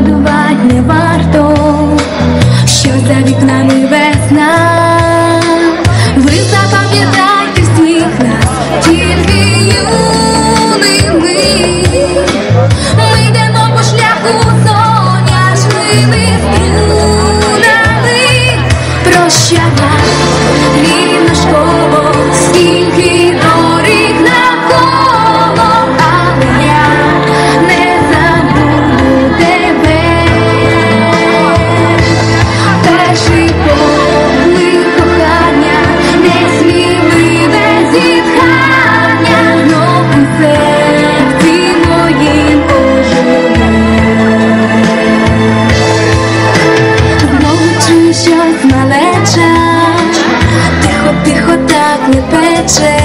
Радувати не варто, що за вікнами весна. Ви запам'ятайте сміх нас тільки юними. Ми йдемо по шляху соняшними струнами. Прощавай, рівно школу. takes